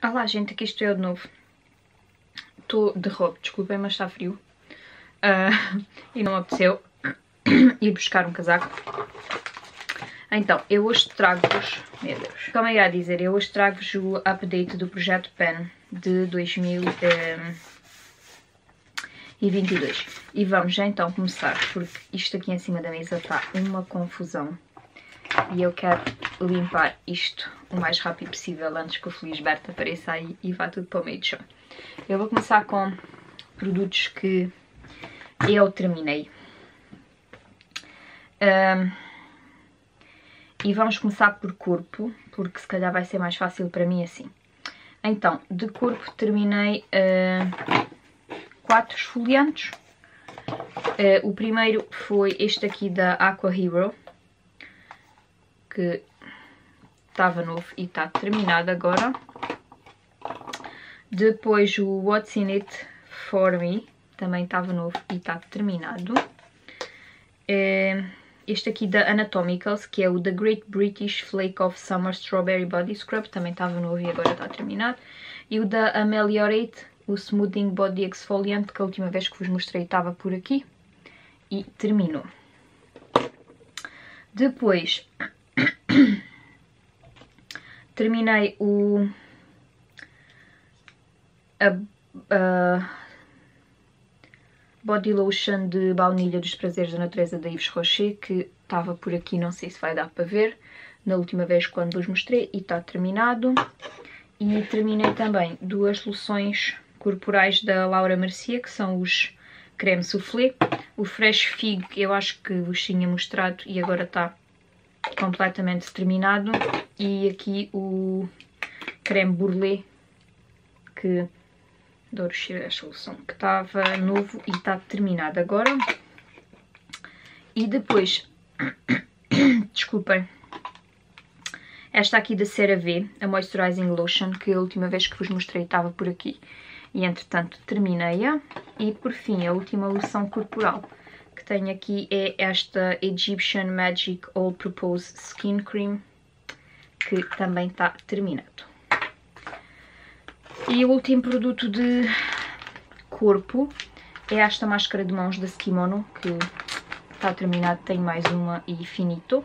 Ah lá, gente, aqui estou eu de novo. Estou de roupa, desculpem, mas está frio. Uh, e não apeteceu ir buscar um casaco. Então, eu hoje trago-vos... Meu Deus. Como eu ia dizer, eu hoje trago-vos o update do projeto PEN de 2022. E vamos já então começar, porque isto aqui em cima da mesa está uma confusão. E eu quero limpar isto o mais rápido possível antes que o Felisberto apareça aí e vá tudo para o meio de chão. Eu vou começar com produtos que eu terminei. Um, e vamos começar por corpo, porque se calhar vai ser mais fácil para mim assim. Então, de corpo terminei uh, quatro esfoliantes. Uh, o primeiro foi este aqui da Aqua Hero, que estava novo e está terminado agora. Depois o What's In It For Me, também estava novo e está terminado. Uh, este aqui da Anatomicals, que é o The Great British Flake of Summer Strawberry Body Scrub, também estava novo e agora está terminado. E o da Ameliorate, o Smoothing Body Exfoliant, que a última vez que vos mostrei estava por aqui. E terminou. Depois, terminei o... A, a, body lotion de baunilha dos prazeres da natureza da Yves Rocher, que estava por aqui, não sei se vai dar para ver, na última vez quando vos mostrei, e está terminado. E terminei também duas loções corporais da Laura Mercia, que são os creme soufflé. O Fresh Fig eu acho que vos tinha mostrado e agora está completamente terminado. E aqui o creme Bourlé, que Adoro a solução que estava novo e está terminado agora. E depois, desculpem, esta aqui da CeraVe, a Moisturizing Lotion, que a última vez que vos mostrei estava por aqui. E entretanto terminei-a. E por fim, a última loção corporal tenho aqui é esta Egyptian Magic All Purpose Skin Cream, que também está terminado. E o último produto de corpo é esta máscara de mãos da Skimono, que está terminado, tem mais uma e finito.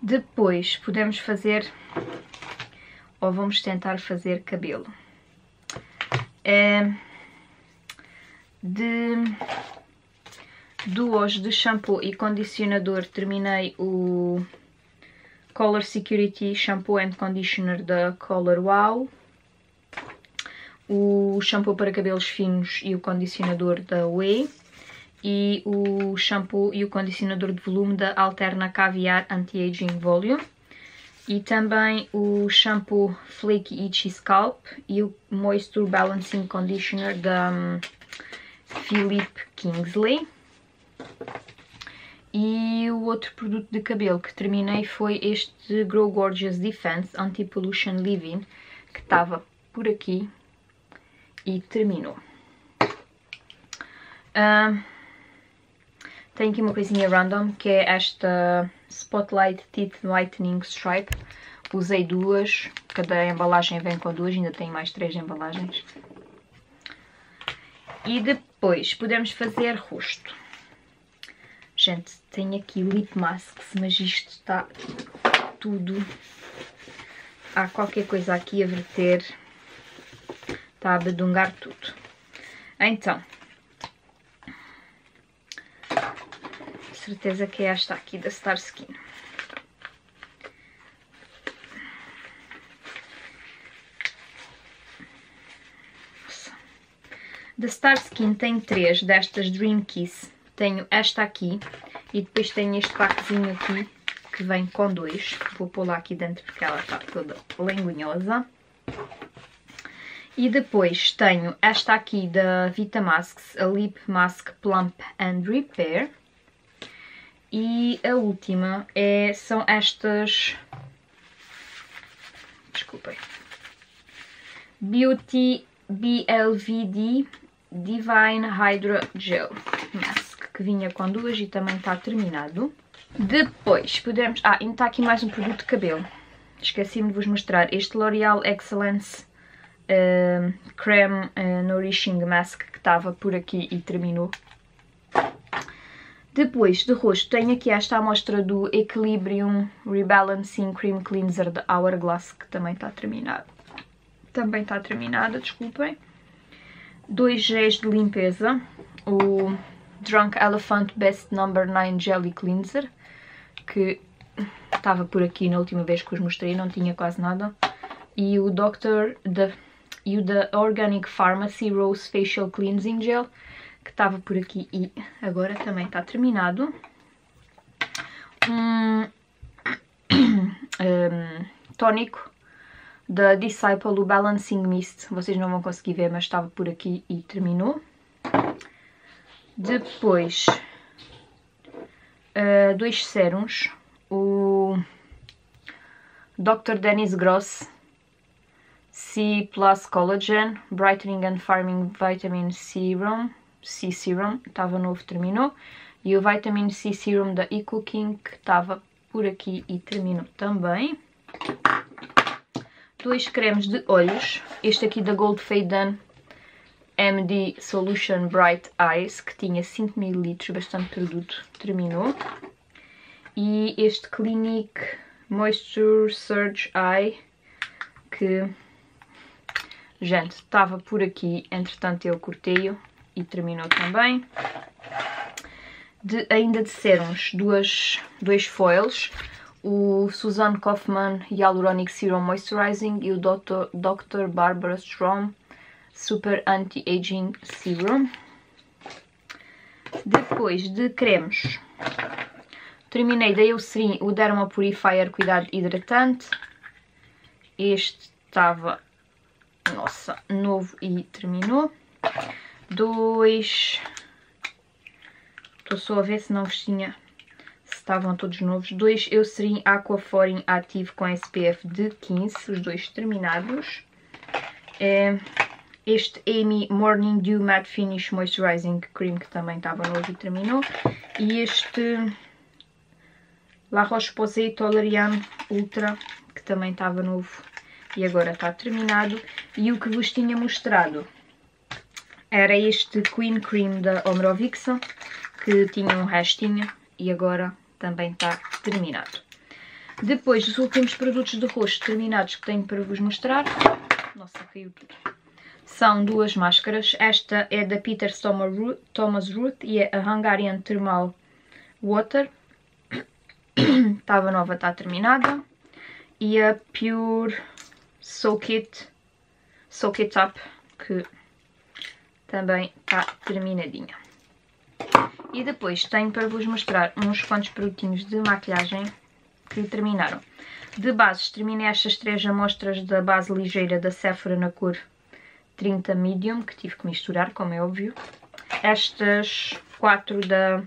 Depois podemos fazer, ou vamos tentar fazer cabelo. É de duos de shampoo e condicionador terminei o Color Security Shampoo and Conditioner da Color Wow. O shampoo para cabelos finos e o condicionador da Way e o shampoo e o condicionador de volume da Alterna Caviar Anti-Aging Volume. E também o shampoo Flaky Itchy Scalp e o Moisture Balancing Conditioner da um, Philip Kingsley e o outro produto de cabelo que terminei foi este Grow Gorgeous Defense Anti-Pollution Leave-In que estava por aqui e terminou. Uh, tenho aqui uma coisinha random, que é esta Spotlight Teeth Whitening Stripe. Usei duas, cada embalagem vem com duas, ainda tem mais três embalagens. E depois podemos fazer rosto. Gente, tenho aqui lip masks, mas isto está tudo... Há qualquer coisa aqui a verter Está a bedungar tudo. Então, certeza que é esta aqui da Star Skin. Da Star Skin tem três destas Dream Kiss. Tenho esta aqui e depois tenho este packzinho aqui que vem com dois. Vou pôr lá aqui dentro porque ela está toda lengunhosa. E depois tenho esta aqui da Vitamasks, a Lip Mask Plump and Repair. E a última é, são estas... Desculpem. Beauty BLVD Divine Hydra Gel Mask, que vinha com duas e também está terminado. Depois podemos... Ah, ainda está aqui mais um produto de cabelo. esqueci-me de vos mostrar este L'Oreal Excellence uh, Creme uh, Nourishing Mask que estava por aqui e terminou. Depois, de rosto, tenho aqui esta amostra do Equilibrium Rebalancing Cream Cleanser da Hourglass, que também está terminado. Também está terminada, desculpem. Dois géis de limpeza. O Drunk Elephant Best Number 9 Jelly Cleanser, que estava por aqui na última vez que os mostrei, não tinha quase nada. E o Dr. The, e o da Organic Pharmacy Rose Facial Cleansing Gel, que estava por aqui e agora também está terminado. Um, um tónico da Disciple, o Balancing Mist. Vocês não vão conseguir ver, mas estava por aqui e terminou. Depois, uh, dois sérums. O Dr. Dennis Gross C Plus Collagen Brightening and Farming Vitamin Serum C Serum, estava novo, terminou. E o Vitamin C Serum da eCooking, que estava por aqui e terminou também. Dois cremes de olhos. Este aqui da Gold Fade MD Solution Bright Eyes, que tinha 5ml, bastante produto, terminou. E este Clinique Moisture Surge Eye, que, gente, estava por aqui, entretanto eu cortei-o e terminou também. De, ainda de serums, duas, dois foils, o Suzanne Kaufman Hyaluronic Serum Moisturizing e o Dr. Dr. Barbara Strom Super Anti-Aging Serum. Depois de cremes, terminei da Eucerin o Derma Purifier Cuidado Hidratante. Este estava, nossa, novo e terminou dois... Estou só a ver se não vos tinha... Se estavam todos novos. Dois Eucerin Aquaforin ativo com SPF de 15, os dois terminados. É este Amy Morning Dew Matte Finish Moisturizing Cream, que também estava novo e terminou. E este La Roche-Posay Toleriane Ultra, que também estava novo e agora está terminado. E o que vos tinha mostrado era este Queen Cream da Omrovixa, que tinha um restinho e agora também está terminado. Depois, os últimos produtos de rosto terminados que tenho para vos mostrar. Nossa, caiu tudo. São duas máscaras. Esta é da Peter Thomas Root e é a Hungarian Thermal Water. Estava nova, está terminada. E a Pure Soak It, Soak It Up, que também está terminadinha. E depois tenho para vos mostrar uns quantos produtinhos de maquilhagem que terminaram. De bases, terminei estas três amostras da base ligeira da Sephora na cor 30 Medium, que tive que misturar, como é óbvio. Estas quatro da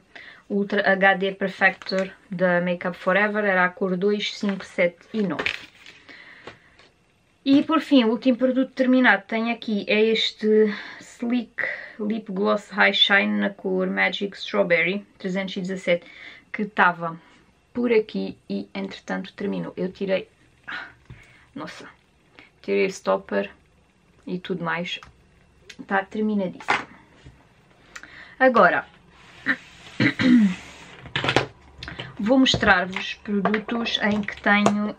Ultra HD Perfector da Makeup Forever, era a cor 2, 5, 7 e 9. E por fim, o último produto terminado tem aqui é este Sleek Lip Gloss High Shine na cor Magic Strawberry 317 que estava por aqui e entretanto terminou. Eu tirei, nossa, tirei o stopper e tudo mais, está terminadíssimo. Agora, vou mostrar-vos produtos em que tenho um,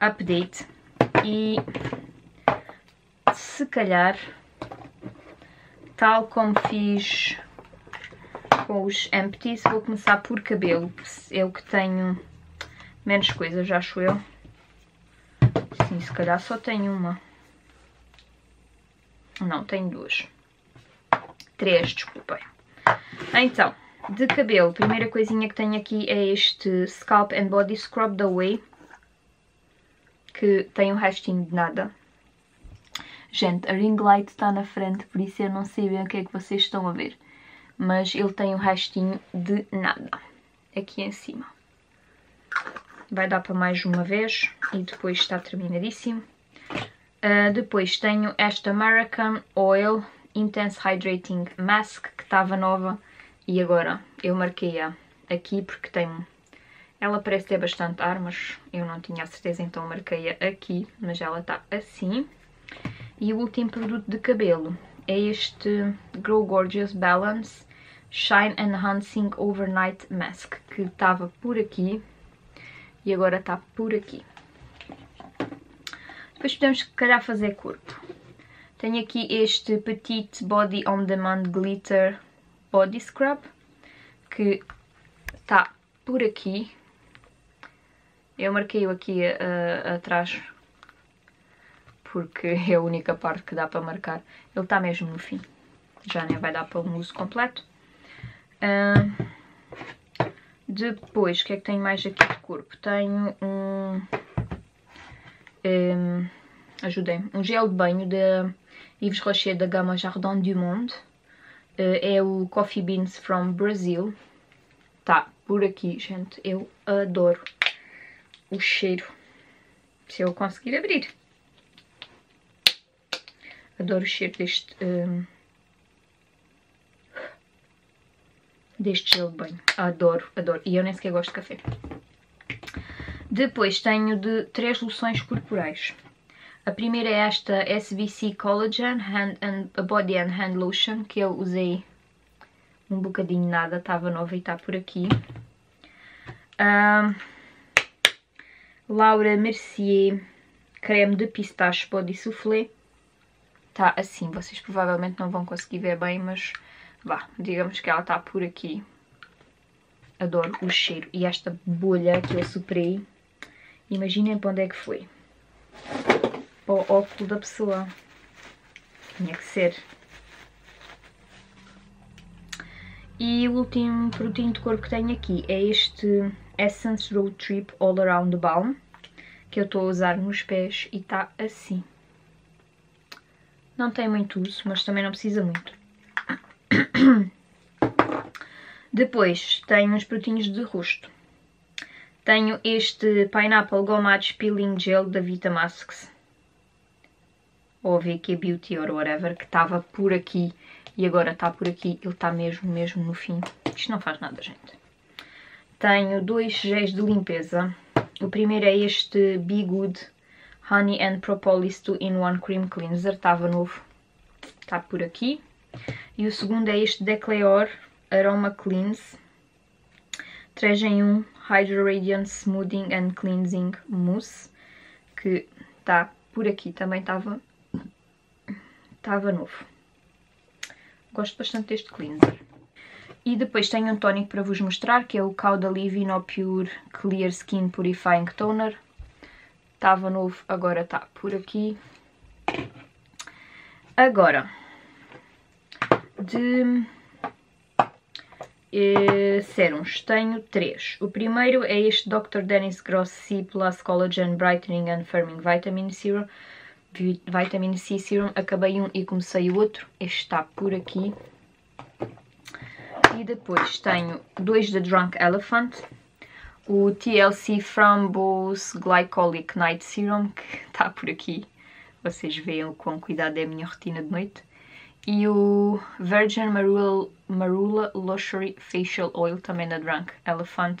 update e se calhar, tal como fiz com os empties, vou começar por cabelo, é o que tenho menos coisas, acho eu. Sim, se calhar só tenho uma. Não, tenho duas. Três, desculpem. Então, de cabelo, primeira coisinha que tenho aqui é este Scalp and Body Scrub da Way, que tem um restinho de nada. Gente, a ring light está na frente, por isso eu não sei bem o que é que vocês estão a ver. Mas ele tem um restinho de nada aqui em cima. Vai dar para mais uma vez e depois está terminadíssimo. Uh, depois tenho esta American Oil Intense Hydrating Mask que estava nova e agora eu marquei-a aqui porque tem Ela parece ter bastante ar, mas eu não tinha a certeza, então marquei-a aqui. Mas ela está assim. E o último produto de cabelo é este Grow Gorgeous Balance Shine Enhancing Overnight Mask, que estava por aqui e agora está por aqui. Depois podemos, se calhar, fazer corpo. Tenho aqui este Petite Body On Demand Glitter Body Scrub, que está por aqui. Eu marquei-o aqui uh, atrás, porque é a única parte que dá para marcar. Ele está mesmo no fim, já nem vai dar para um uso completo. Uh, depois, o que é que tenho mais aqui de corpo? Tenho um... um ajudem um gel de banho da Yves Rocher da gama Jardin du Monde. Uh, é o Coffee Beans from Brazil. Tá por aqui, gente. Eu adoro o cheiro. Se eu conseguir abrir. Adoro o cheiro deste... Um, deste gel de banho. Adoro, adoro. E eu nem sequer gosto de café. Depois tenho de três loções corporais. A primeira é esta SVC Collagen hand and, Body and Hand Lotion, que eu usei um bocadinho nada, estava nova e está por aqui. Um, Laura Mercier creme de pistache body soufflé. Está assim, vocês provavelmente não vão conseguir ver bem, mas vá, digamos que ela está por aqui. Adoro o cheiro. E esta bolha que eu superei, imaginem para onde é que foi para o óculo da pessoa. Tinha que ser. E o último produtinho de cor que tenho aqui é este Essence Road Trip All Around the Balm, que eu estou a usar nos pés e está assim. Não tem muito uso, mas também não precisa muito. Depois tenho uns produtinhos de rosto. Tenho este Pineapple Gomage Peeling Gel da Vitamasks ou VQ Beauty or whatever, que estava por aqui e agora está por aqui, ele está mesmo, mesmo no fim. Isto não faz nada, gente. Tenho dois géis de limpeza. O primeiro é este Be Good Honey and Propolis 2-in-1 Cream Cleanser, estava novo, está por aqui. E o segundo é este Decleor Aroma Cleanse 3 em 1 Hydro Radiant Smoothing and Cleansing Mousse, que está por aqui, também estava estava novo. Gosto bastante deste cleanser. E depois tenho um tónico para vos mostrar, que é o Caudalie No Pure Clear Skin Purifying Toner. Estava novo, agora está por aqui. Agora, de eh, serums, tenho três. O primeiro é este Dr. Dennis Gross C Plus Collagen Brightening and Firming Vitamin Serum Vitamin C Serum, acabei um e comecei o outro, este está por aqui. E depois tenho dois da Drunk Elephant, o TLC Framboise Glycolic Night Serum, que está por aqui, vocês veem o quão cuidado é a minha rotina de noite. E o Virgin Marula, Marula Luxury Facial Oil, também da Drunk Elephant,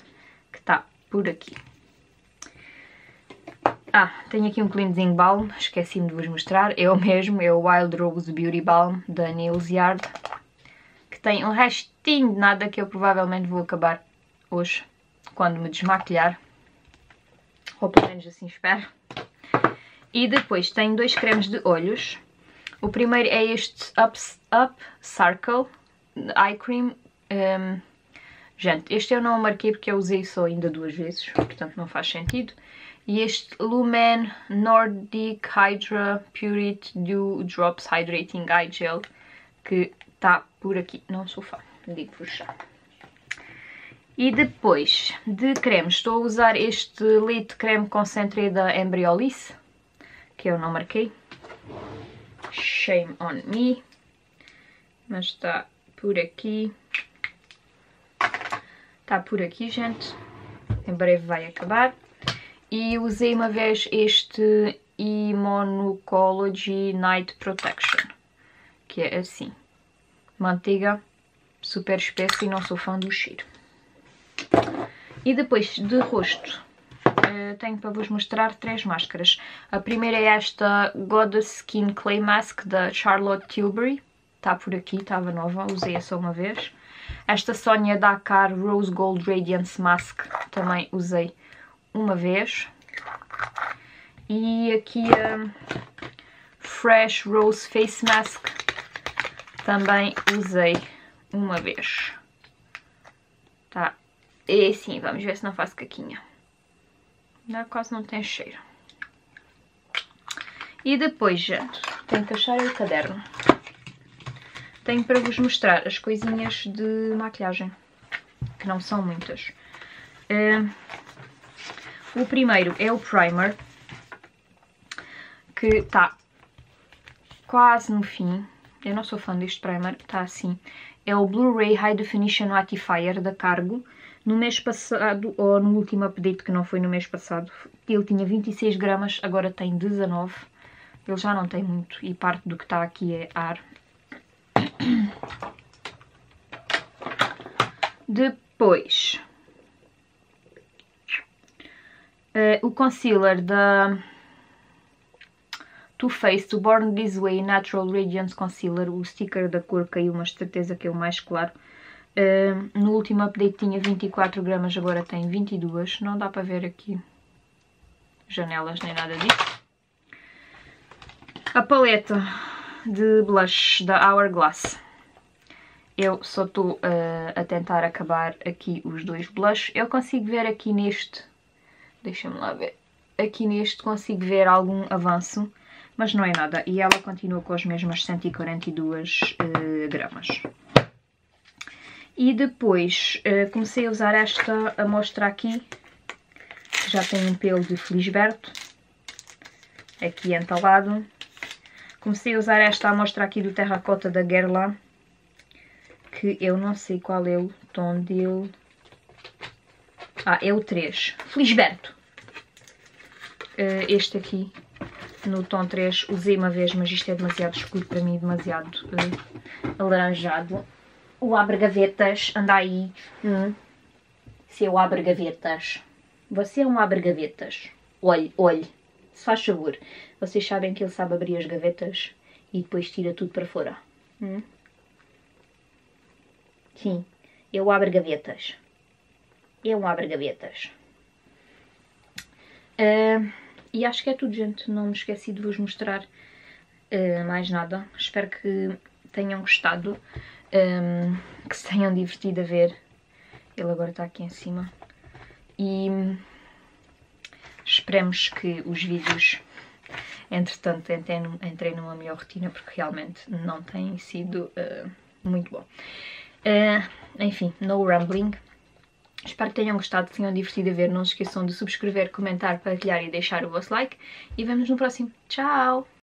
que está por aqui. Ah, tenho aqui um cleansing balm, esqueci-me de vos mostrar. É o mesmo, é o Wild Rose Beauty Balm da Nails Yard. Que tem um restinho de nada que eu provavelmente vou acabar hoje, quando me desmaquilhar. Ou pelo menos assim espero. E depois tenho dois cremes de olhos. O primeiro é este Up, Up Circle Eye Cream. Um, gente, este eu não marquei porque eu usei só ainda duas vezes, portanto não faz sentido. E este Lumen Nordic Hydra Purity Dew Drops Hydrating Eye Gel que está por aqui no sofá, digo-vos já. E depois de creme, estou a usar este Lite Creme Concentré da Embryoliss, que eu não marquei. Shame on me. Mas está por aqui. Está por aqui, gente. Em breve vai acabar. E usei uma vez este Immunocology Night Protection, que é assim. Manteiga super espessa e não sou fã do cheiro. E depois de rosto, uh, tenho para vos mostrar três máscaras. A primeira é esta Goddess Skin Clay Mask da Charlotte Tilbury. Está por aqui, estava nova, usei só uma vez. Esta Sonia Dakar Rose Gold Radiance Mask também usei uma vez. E aqui a Fresh Rose Face Mask também usei uma vez. Tá, e sim, vamos ver se não faço caquinha. Não, quase não tem cheiro. E depois, gente, tenho que achar o caderno tenho para vos mostrar as coisinhas de maquilhagem, que não são muitas. Uh, o primeiro é o primer, que está quase no fim. Eu não sou fã deste primer, está assim. É o Blu-ray High Definition Mattifier da Cargo. No mês passado, ou no último update que não foi no mês passado, ele tinha 26 gramas, agora tem 19. Ele já não tem muito e parte do que está aqui é ar. Depois, uh, o concealer da Too Faced, o Born This Way Natural Radiance Concealer, o sticker da cor caiu, mas certeza que é o mais claro. No último update tinha 24 gramas, agora tem 22. Não dá para ver aqui janelas nem nada disso. A paleta de blush da Hourglass. Eu só estou uh, a tentar acabar aqui os dois blush. Eu consigo ver aqui neste, deixa-me lá ver, aqui neste consigo ver algum avanço, mas não é nada. E ela continua com as mesmas 142 uh, gramas. E depois uh, comecei a usar esta amostra aqui, que já tem um pelo de Felisberto, aqui entalado. Comecei a usar esta amostra aqui do terracota da Guerlain, que eu não sei qual é o tom dele. Ah, é o 3. Felisberto. Uh, este aqui, no tom 3, usei uma vez, mas isto é demasiado escuro para mim, demasiado uh, alaranjado. O abre-gavetas, anda aí. Hum. Se eu abre-gavetas. Você é um abre-gavetas. Olhe, olhe. Se faz favor. Vocês sabem que ele sabe abrir as gavetas e depois tira tudo para fora. Hum? Sim, eu abro gavetas. Eu abro gavetas. Uh, e acho que é tudo, gente. Não me esqueci de vos mostrar uh, mais nada. Espero que tenham gostado. Um, que se tenham divertido a ver. Ele agora está aqui em cima. E esperemos que os vídeos Entretanto, entrei numa melhor rotina porque realmente não tem sido uh, muito bom. Uh, enfim, no rambling. Espero que tenham gostado, tenham divertido a ver. Não se esqueçam de subscrever, comentar, partilhar e deixar o vosso like. E vemos no próximo. Tchau!